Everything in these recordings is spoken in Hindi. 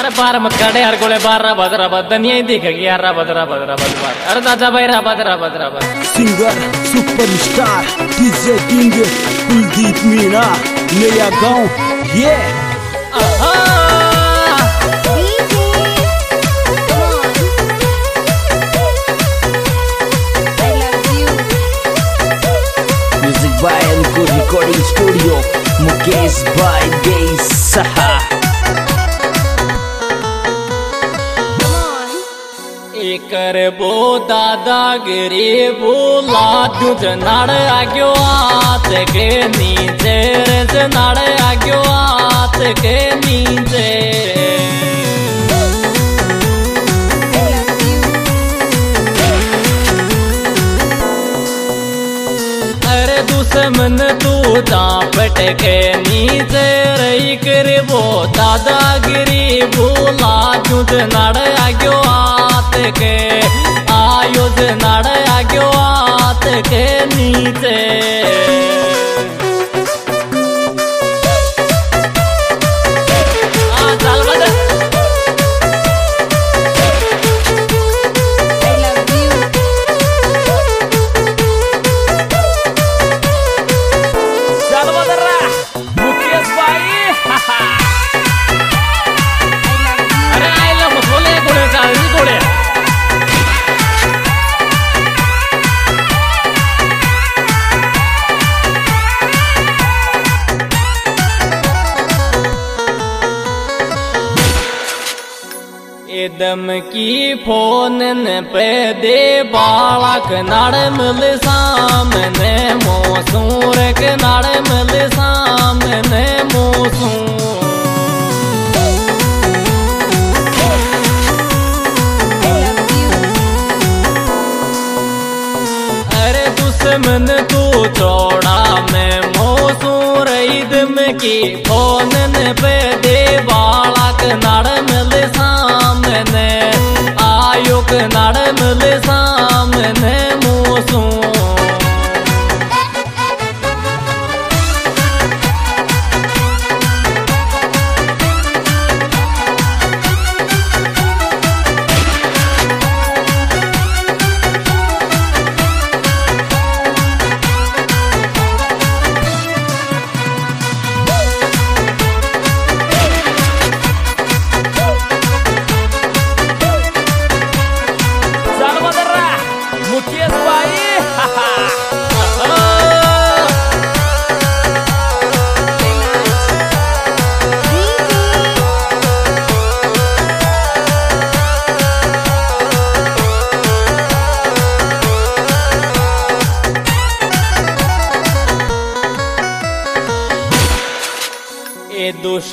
अरे बार मत काटे यार गोले बार रा बदरा बदन यही दिखेगी यार रा बदरा बदरा बदरा अरे दादा भाई रा बदरा बदरा बदरा singer superstar DJ king Kuldeep Meena Naya Gaon ये आहा music by Anku recording studio Mukesh by गई सहा एकर बो दादागिरी बोला। तू जनाड़ आग्यो आत के नीचे रे जनाड़ आग्यो आत के नीचे दुश्मन तू दापट के नीचे रही कर वो दादागिरी भूला युद्ध नड़ आग्यो आत के। आयुध नड़ आग्यो आत के नीचे। की फ़ोन पे दे बालक नड़ मिल सामने मोसूर के नड़ मिल सामने मोसूर अरे दुश्मन तू चौड़ा, में मोसूर ईदम की फ़ोन पे दे बालक नड़ आयुक नड़ सामने मोसूर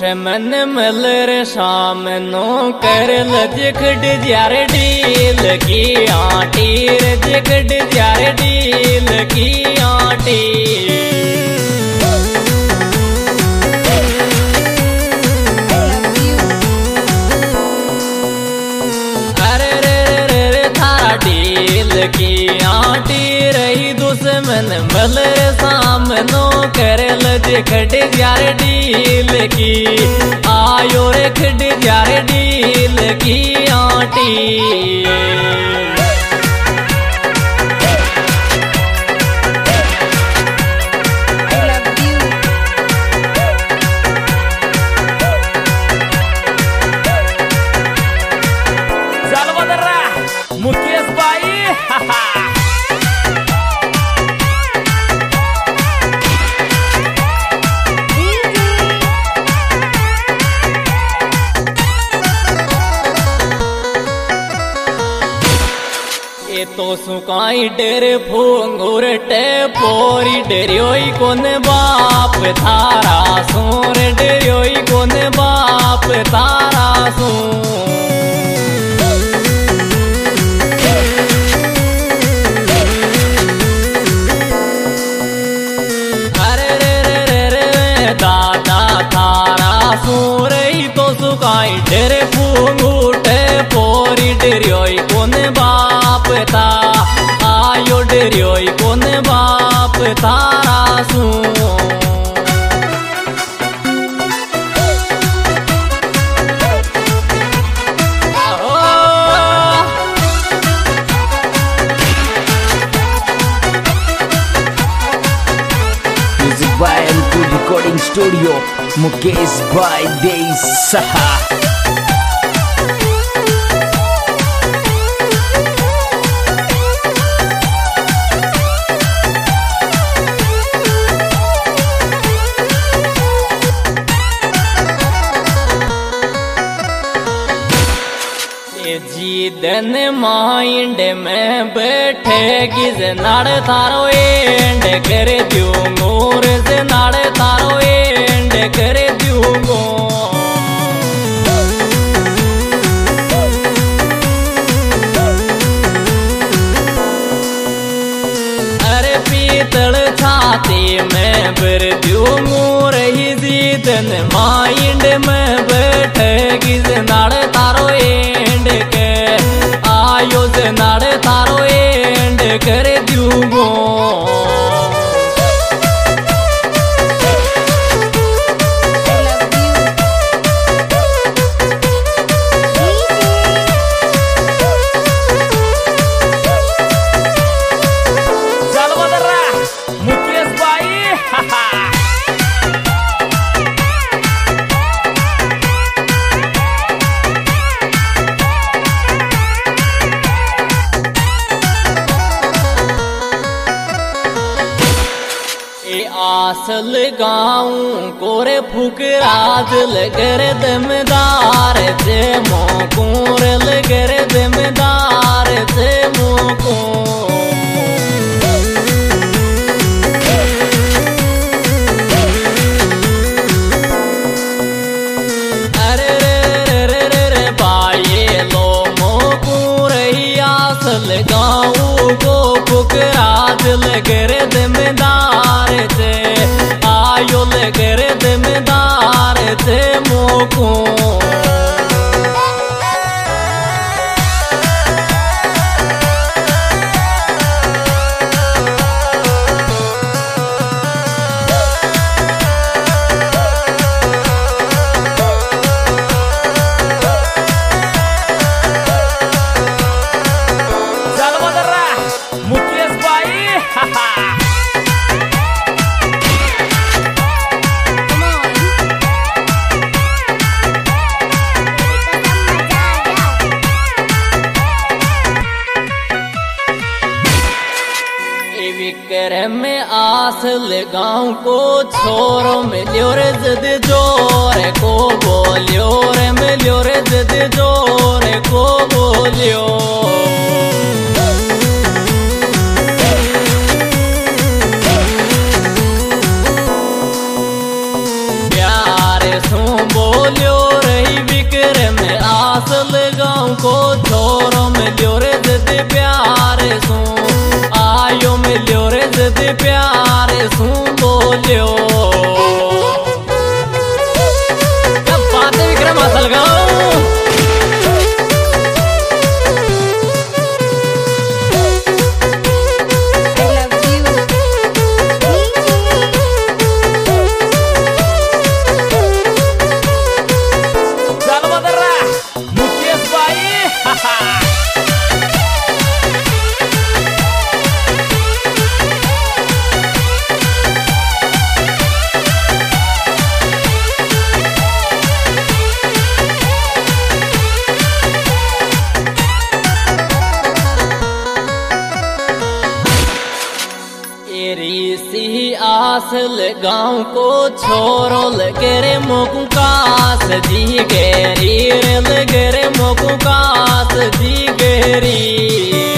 दुश्मन मिल रे शाम नो कर लजखड जार डील की आटी रे जखड जार डील की आटी। अरे की आटी रही दुश्मन मिल रे सामनो। कर लजखड जार डील की। आयो रे खड जार डील की आटी। तो सुकाई डेरे फूंगुर टे पोरी, डेरियोई कोन बाप थारा सोर, डेरियोई कोन बाप, तारा सू अरे रे रे रे रे दादा थारा सूरई तो सुकाई डेरे फूंगूटे पोरी, डेरियोई कोन ता કર્યો કોને બાપ તારા શું Vibe Recording Studio Mukesh by Day Saha दिन माइंड में बैठेगी से नाड़ थारो एंड कर दूंगो रे से नाड़ थारो एंड कर दूंगो अरे पीतल छाती में बर दूंगो रही जीतन माइंड में बैठेगी से नाड़ थारो आसल गाऊं कोरे फुकराज लगर दमदार से मोकूर लगर दमदार से मोको विक्रम में आस लगाऊँ को छोरो, मिलियो रे जद ज़ोर को बोलियो रे, मिलियो रे जद ज़ोर को बोलियो। प्यार सू बोलियो रही विक्रम में आस लगाऊँ को छोरो, मिलियो रे जद प्यार सू। रे प्यार सू बोलियो विक्रम असल गाऊं आस गाँव को छोरो गेरे मोकू कास गेरी रे लगरे मोकू कास जी गेरी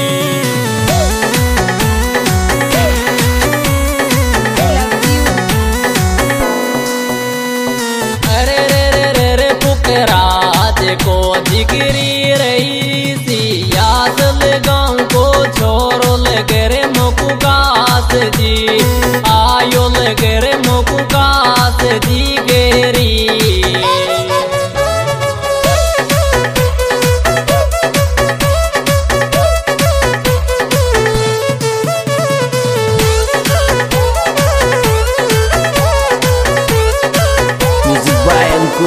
कास जी गेरी Music by Anku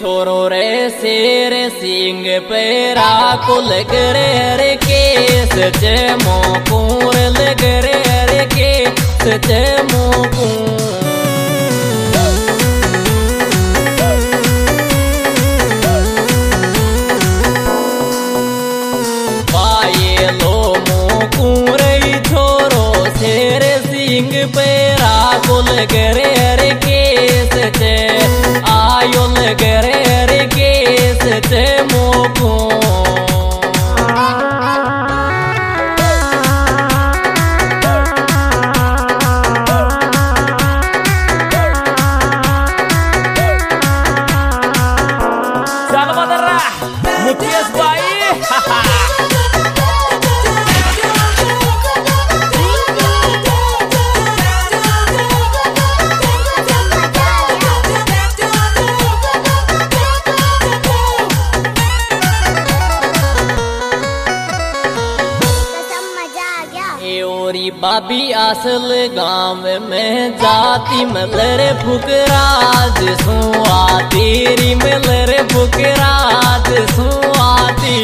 छोरो रे शेर सिंह पेरा को लग रे हरे केस चे मोकूर लग रे हरे केस चे मोकूर। सिंह पेरा कुल करे हरे केस चे आयुल करे बाबी असल गाँव में जाती मलर फुकराज सुआ तेरी मलर फुकराज, सुआती।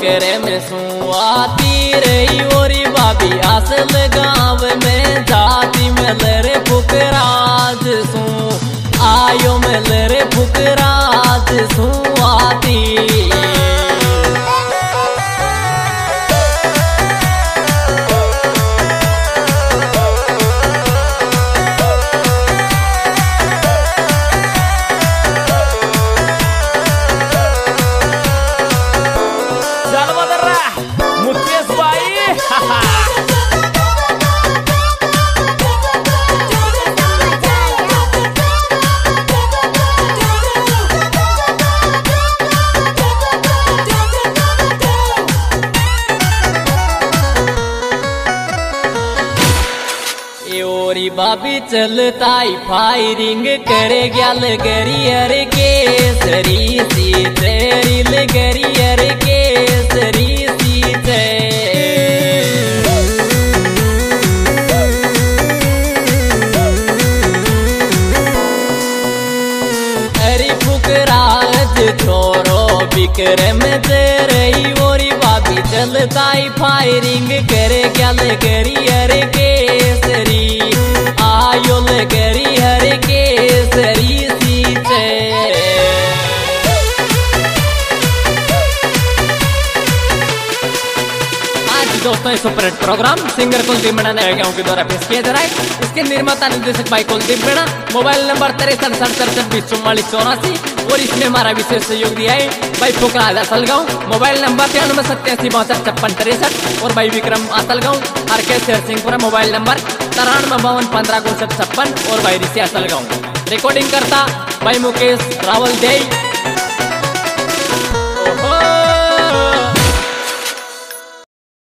करे में सुआती रही, ओरी बाबी असल फुकराज बाबी चलताई फायरिंग करे ग्याल गरियर केसरी सी तेरिल गरियर केसरी सी ते हरी फुकराज छोरो विक्रम तेरई ओरी बाबी चलताई फायरिंग करे गल करियर Kesari super hit program, singer Kuldeep Meena ने गाँव के द्वारा पेश किया जा रहा है। इसके निर्माता निर्देशक भाई कुलदीप मीणा मोबाइल नंबर तिरसठ सड़सठ छब्बीस चौवालीस चौरासी, और इसमें हमारा विशेष सहयोग दिया है भाई फुकरा असलगांव मोबाइल नंबर तिरानवे सत्यासी बासठ छप्पन तिरसठ, और भाई विक्रम असलगांव आर के शेर सिंहपुरा मोबाइल नंबर तिरानवे बावन पंद्रह उनसठ छप्पन, और भाई ऋषि असलगांव रिकॉर्डिंग करता भाई मुकेश रावल देई।